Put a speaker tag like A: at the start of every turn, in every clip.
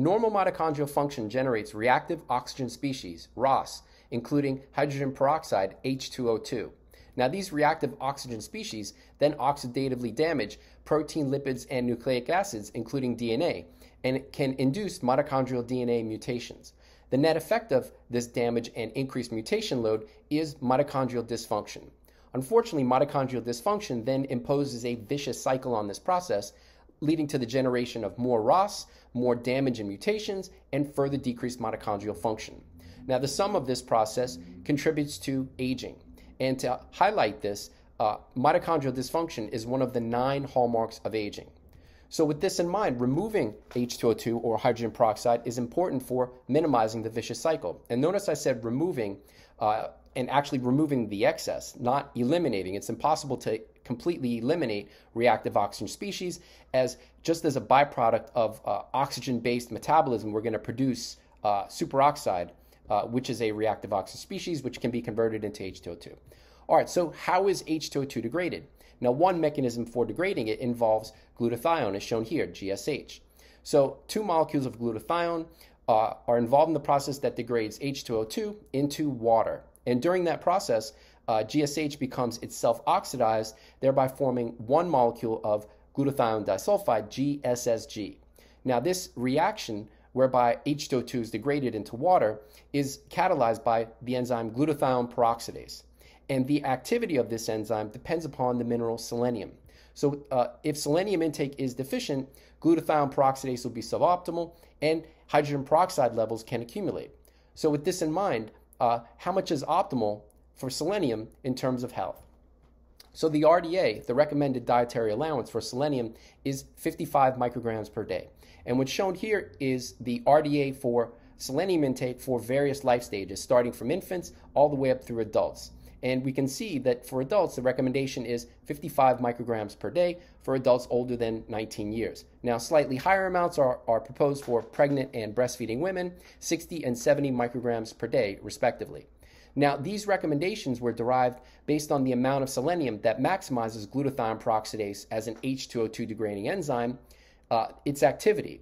A: Normal mitochondrial function generates reactive oxygen species, ROS, including hydrogen peroxide, H2O2. Now, these reactive oxygen species then oxidatively damage protein, lipids, and nucleic acids, including DNA, and can induce mitochondrial DNA mutations. The net effect of this damage and increased mutation load is mitochondrial dysfunction. Unfortunately, mitochondrial dysfunction then imposes a vicious cycle on this process, leading to the generation of more ROS, more damage and mutations, and further decreased mitochondrial function. Now, the sum of this process contributes to aging. And to highlight this, uh, mitochondrial dysfunction is one of the nine hallmarks of aging. So, with this in mind, removing H2O2 or hydrogen peroxide is important for minimizing the vicious cycle. And notice I said removing uh, and actually removing the excess, not eliminating. It's impossible to completely eliminate reactive oxygen species, as just as a byproduct of uh, oxygen based metabolism, we're going to produce uh, superoxide uh, which is a reactive oxygen species, which can be converted into H2O2. All right, so how is H2O2 degraded? Now, one mechanism for degrading it involves glutathione, as shown here, GSH. So, two molecules of glutathione uh, are involved in the process that degrades H2O2 into water. And during that process, uh, GSH becomes itself oxidized, thereby forming one molecule of glutathione disulfide, GSSG. Now, this reaction whereby H2O2 is degraded into water, is catalyzed by the enzyme glutathione peroxidase. And the activity of this enzyme depends upon the mineral selenium. So, uh, if selenium intake is deficient, glutathione peroxidase will be suboptimal and hydrogen peroxide levels can accumulate. So, with this in mind, uh, how much is optimal for selenium in terms of health? So, the RDA, the recommended dietary allowance for selenium, is 55 micrograms per day. And what's shown here is the RDA for selenium intake for various life stages, starting from infants all the way up through adults. And we can see that for adults, the recommendation is 55 micrograms per day for adults older than 19 years. Now, slightly higher amounts are, are proposed for pregnant and breastfeeding women, 60 and 70 micrograms per day, respectively. Now, these recommendations were derived based on the amount of selenium that maximizes glutathione peroxidase as an H2O2 degrading enzyme uh, its activity.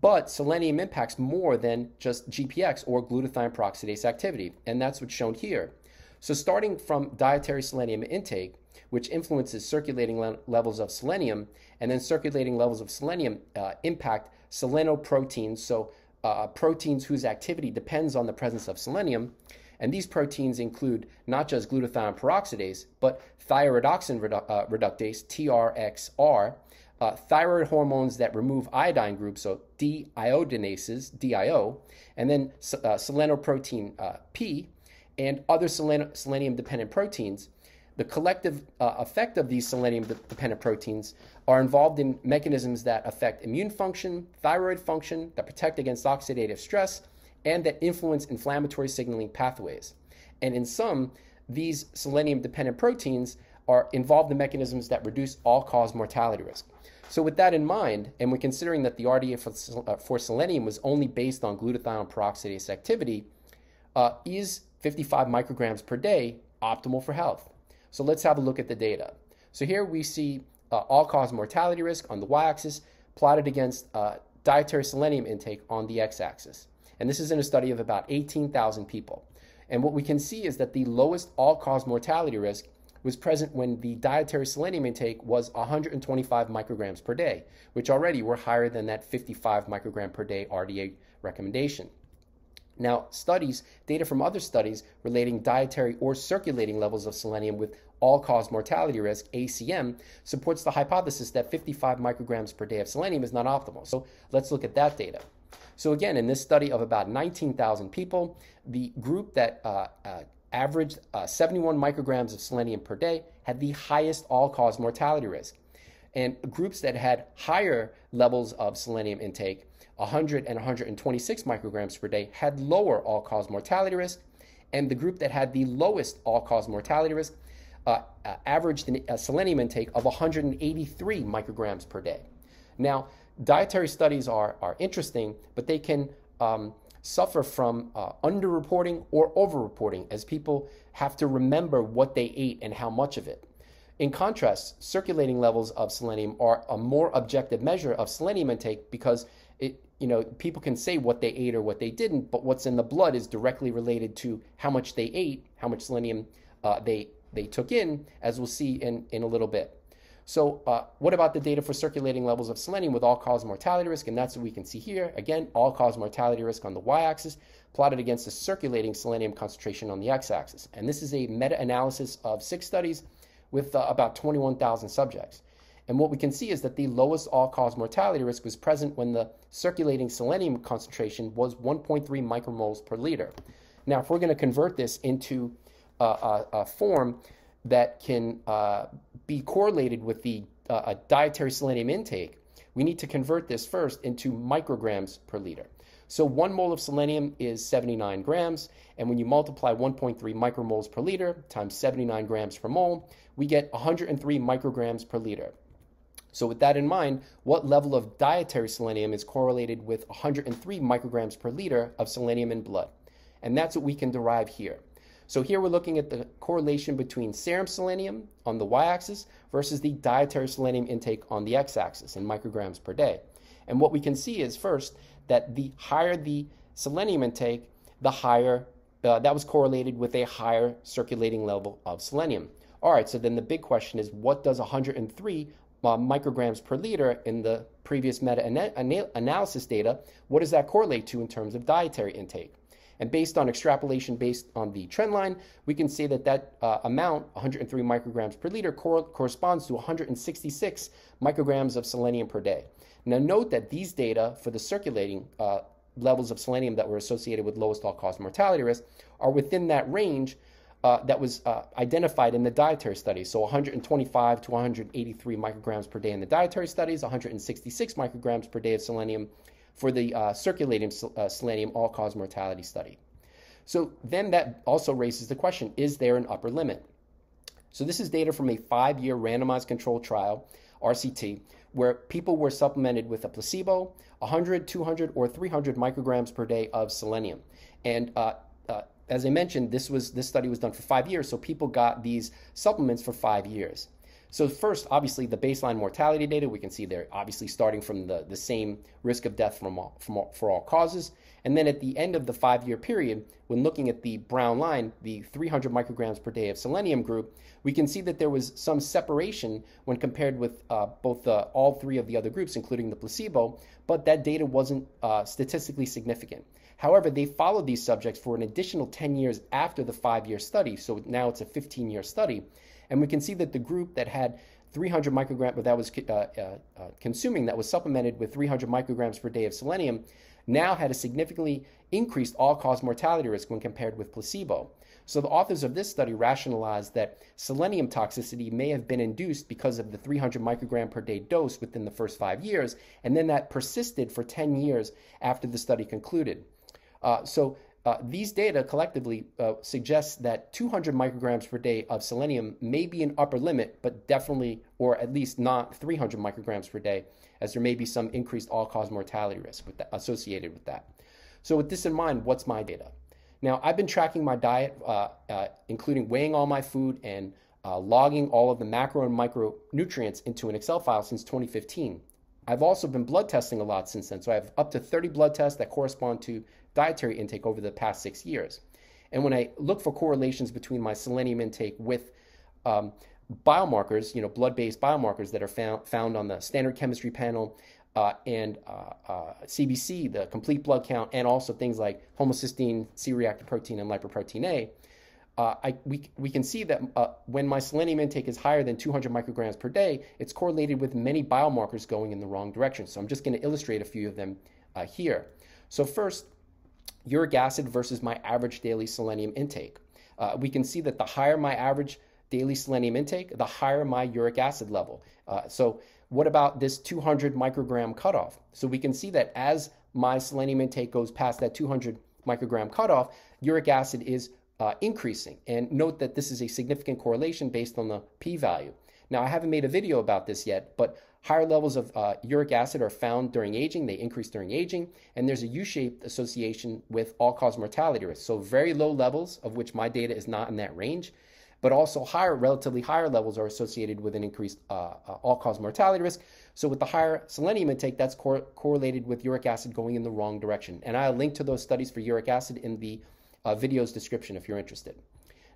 A: But selenium impacts more than just GPX or glutathione peroxidase activity, and that's what's shown here. So, starting from dietary selenium intake, which influences circulating le- levels of selenium, and then circulating levels of selenium uh, impact selenoproteins, so uh, proteins whose activity depends on the presence of selenium. And these proteins include not just glutathione peroxidase, but thioredoxin redu- uh, reductase, TRXR, uh, thyroid hormones that remove iodine groups, so deiodinases, DIO, and then uh, selenoprotein uh, P, and other selen- selenium dependent proteins. The collective uh, effect of these selenium dependent proteins are involved in mechanisms that affect immune function, thyroid function, that protect against oxidative stress, and that influence inflammatory signaling pathways. And in some, these selenium dependent proteins are involved in mechanisms that reduce all cause mortality risk. So, with that in mind, and when considering that the RDA for, uh, for selenium was only based on glutathione peroxidase activity, uh, is 55 micrograms per day optimal for health? So, let's have a look at the data. So, here we see uh, all cause mortality risk on the y axis plotted against uh, dietary selenium intake on the x axis. And this is in a study of about 18,000 people. And what we can see is that the lowest all cause mortality risk was present when the dietary selenium intake was 125 micrograms per day, which already were higher than that 55 microgram per day RDA recommendation. Now, studies, data from other studies relating dietary or circulating levels of selenium with all cause mortality risk, ACM, supports the hypothesis that 55 micrograms per day of selenium is not optimal. So let's look at that data. So, again, in this study of about 19,000 people, the group that uh, uh, averaged uh, 71 micrograms of selenium per day, had the highest all cause mortality risk. And groups that had higher levels of selenium intake, 100 and 126 micrograms per day, had lower all cause mortality risk. And the group that had the lowest all cause mortality risk uh, uh, averaged a selenium intake of 183 micrograms per day. Now, dietary studies are, are interesting, but they can um, suffer from uh, underreporting or overreporting as people have to remember what they ate and how much of it. In contrast, circulating levels of selenium are a more objective measure of selenium intake because it, you know, people can say what they ate or what they didn't, but what's in the blood is directly related to how much they ate, how much selenium uh, they they took in, as we'll see in, in a little bit. So uh, what about the data for circulating levels of selenium with all-cause mortality risk? And that's what we can see here. Again, all-cause mortality risk on the y-axis plotted against the circulating selenium concentration on the x-axis. And this is a meta-analysis of six studies with uh, about 21,000 subjects. And what we can see is that the lowest all-cause mortality risk was present when the circulating selenium concentration was 1.3 micromoles per liter. Now, if we're going to convert this into a form that can uh, be correlated with the uh, dietary selenium intake, we need to convert this first into micrograms per liter. So one mole of selenium is 79 grams, and when you multiply 1.3 micromoles per liter times 79 grams per mole, we get 103 micrograms per liter. So with that in mind, what level of dietary selenium is correlated with 103 micrograms per liter of selenium in blood? And that's what we can derive here. So here we're looking at the correlation between serum selenium on the y-axis versus the dietary selenium intake on the x-axis in micrograms per day. And what we can see is first that the higher the selenium intake, the higher uh, that was correlated with a higher circulating level of selenium. All right, so then the big question is what does 103 uh, micrograms per liter in the previous meta-analysis data, what does that correlate to in terms of dietary intake? And based on extrapolation based on the trend line, we can say that that uh, amount, 103 micrograms per liter, cor- corresponds to 166 micrograms of selenium per day. Now, note that these data for the circulating uh, levels of selenium that were associated with lowest all-cause mortality risk are within that range uh, that was uh, identified in the dietary studies. So 125 to 183 micrograms per day in the dietary studies, 166 micrograms per day of selenium for the uh, circulating uh, selenium all cause mortality study. So then that also raises the question is there an upper limit? So this is data from a five year randomized controlled trial, RCT, where people were supplemented with a placebo, 100, 200, or 300 micrograms per day of selenium. And uh, uh, as I mentioned, this was this study was done for five years, so people got these supplements for five years. So first, obviously, the baseline mortality data, we can see they're obviously starting from the, the same risk of death from all, from all, for all causes. And then at the end of the five-year period, when looking at the brown line, the 300 micrograms per day of selenium group, we can see that there was some separation when compared with uh, both all three of the other groups, including the placebo, but that data wasn't uh, statistically significant. However, they followed these subjects for an additional 10 years after the five-year study, so now it's a 15-year study. And we can see that the group that had 300 micrograms, that was uh, uh, uh, consuming, that was supplemented with 300 micrograms per day of selenium, now had a significantly increased all-cause mortality risk when compared with placebo. So the authors of this study rationalized that selenium toxicity may have been induced because of the 300 microgram per day dose within the first five years, and then that persisted for 10 years after the study concluded. Uh, so uh, these data collectively uh, suggest that 200 micrograms per day of selenium may be an upper limit, but definitely, or at least not 300 micrograms per day, as there may be some increased all-cause mortality risk with that, associated with that. So with this in mind, what's my data? Now, I've been tracking my diet, uh, uh including weighing all my food and uh, logging all of the macro and micronutrients into an Excel file since 2015. I've also been blood testing a lot since then. So I have up to 30 blood tests that correspond to dietary intake over the past six years. And when I look for correlations between my selenium intake with um, biomarkers, you know, blood-based biomarkers that are found, found on the standard chemistry panel uh, and uh, uh, CBC, the complete blood count, and also things like homocysteine, C-reactive protein, and lipoprotein A, uh, we, we can see that uh, when my selenium intake is higher than 200 micrograms per day, it's correlated with many biomarkers going in the wrong direction. So I'm just going to illustrate a few of them uh, here. So first, uric acid versus my average daily selenium intake. Uh, we can see that the higher my average daily selenium intake, the higher my uric acid level. Uh, so what about this 200 microgram cutoff? So we can see that as my selenium intake goes past that 200 microgram cutoff, uric acid is uh, increasing. And note that this is a significant correlation based on the p-value. Now, I haven't made a video about this yet, but higher levels of uh, uric acid are found during aging. They increase during aging, and there's a U-shaped association with all-cause mortality risk. So very low levels, of which my data is not in that range, but also higher, relatively higher levels are associated with an increased uh, uh, all-cause mortality risk. So with the higher selenium intake, that's cor- correlated with uric acid going in the wrong direction. And I'll link to those studies for uric acid in the uh, video's description if you're interested.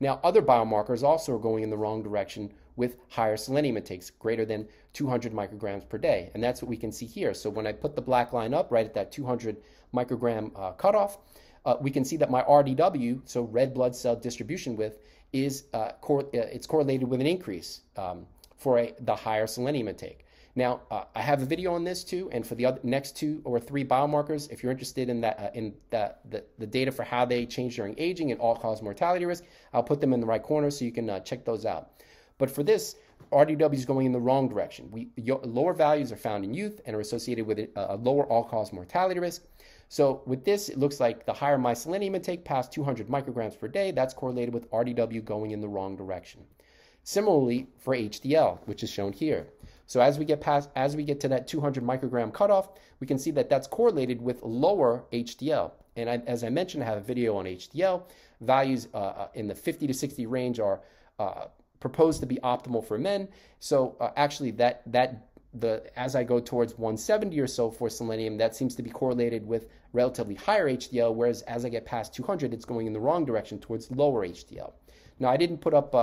A: Now, other biomarkers also are going in the wrong direction with higher selenium intakes, greater than 200 micrograms per day. And that's what we can see here. So when I put the black line up right at that 200 microgram uh, cutoff, uh, we can see that my RDW, so red blood cell distribution width, is uh, cor- uh, it's correlated with an increase um, for a, the higher selenium intake. Now, uh, I have a video on this too, and for the other, next two or three biomarkers, if you're interested in that, uh, in the, the, the, data for how they change during aging and all-cause mortality risk, I'll put them in the right corner so you can uh, check those out. But for this, RDW is going in the wrong direction. We, lower values are found in youth and are associated with a, a lower all-cause mortality risk. So with this, it looks like the higher my selenium intake past 200 micrograms per day, that's correlated with RDW going in the wrong direction. Similarly for HDL, which is shown here. So as we get past, as we get to that 200 microgram cutoff, we can see that that's correlated with lower HDL. And I, as I mentioned, I have a video on HDL. Values uh, uh, in the 50 to 60 range are uh, proposed to be optimal for men. So uh, actually, that that the as I go towards 170 or so for selenium, that seems to be correlated with relatively higher HDL. Whereas as I get past 200, it's going in the wrong direction towards lower HDL. Now I didn't put up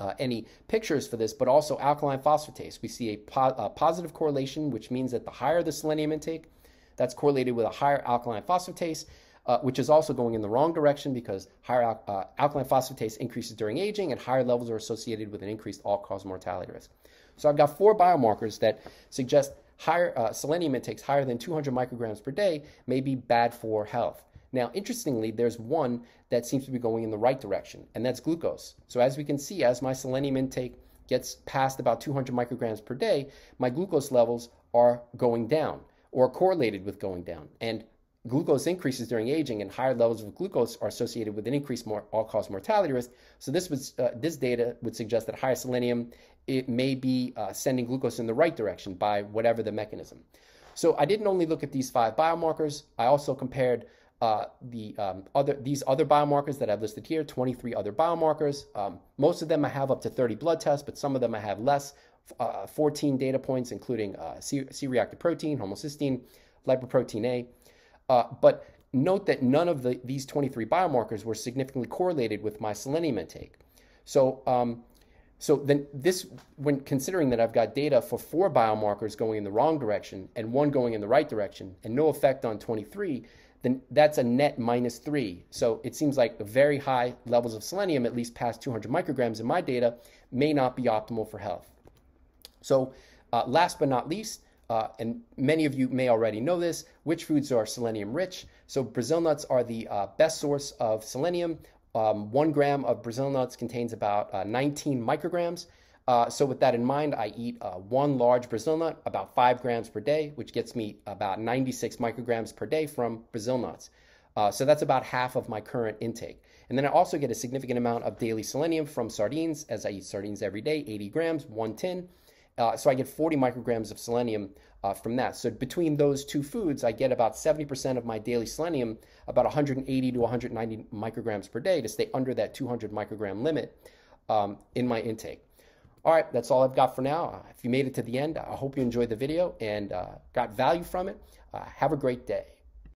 A: uh, uh, any pictures for this, but also alkaline phosphatase. We see a, po- a, positive correlation, which means that the higher the selenium intake, that's correlated with a higher alkaline phosphatase, uh, which is also going in the wrong direction because higher al- uh, alkaline phosphatase increases during aging and higher levels are associated with an increased all-cause mortality risk. So I've got four biomarkers that suggest higher uh, selenium intakes higher than 200 micrograms per day may be bad for health. Now, interestingly, there's one that seems to be going in the right direction, and that's glucose. So as we can see, as my selenium intake gets past about 200 micrograms per day, my glucose levels are going down or correlated with going down. And glucose increases during aging, and higher levels of glucose are associated with an increased all-cause mortality risk. So this was uh, this data would suggest that higher selenium it may be uh, sending glucose in the right direction by whatever the mechanism. So I didn't only look at these five biomarkers. I also compared uh, the um, other these other biomarkers that I've listed here, 23 other biomarkers. Um, most of them I have up to 30 blood tests, but some of them I have less. Uh, 14 data points, including uh, C-reactive protein, homocysteine, lipoprotein A. Uh, but note that none of the, these 23 biomarkers were significantly correlated with my selenium intake. So, um, so then this, when considering that I've got data for four biomarkers going in the wrong direction and one going in the right direction, and no effect on 23, then that's a net minus three. So it seems like very high levels of selenium, at least past 200 micrograms in my data, may not be optimal for health. So uh, last but not least, uh, and many of you may already know this, which foods are selenium rich? So Brazil nuts are the uh, best source of selenium. Um, one gram of Brazil nuts contains about uh, 19 micrograms. Uh, so with that in mind, I eat uh, one large Brazil nut, about five grams per day, which gets me about 96 micrograms per day from Brazil nuts. Uh, so that's about half of my current intake. And then I also get a significant amount of daily selenium from sardines, as I eat sardines every day, 80 grams, one tin. Uh, so I get 40 micrograms of selenium uh, from that. So between those two foods, I get about 70% of my daily selenium, about 180 to 190 micrograms per day to stay under that 200 microgram limit um, in my intake. All right, that's all I've got for now. If you made it to the end, I hope you enjoyed the video and uh, got value from it. Uh, have a great day.